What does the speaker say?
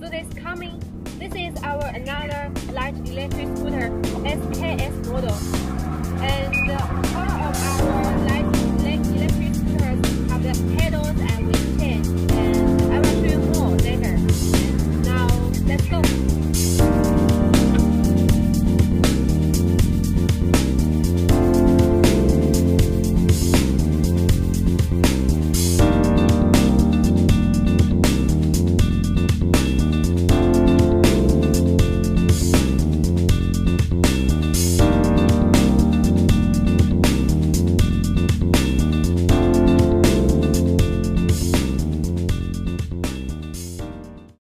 So this coming, this is our another light electric scooter SKS model,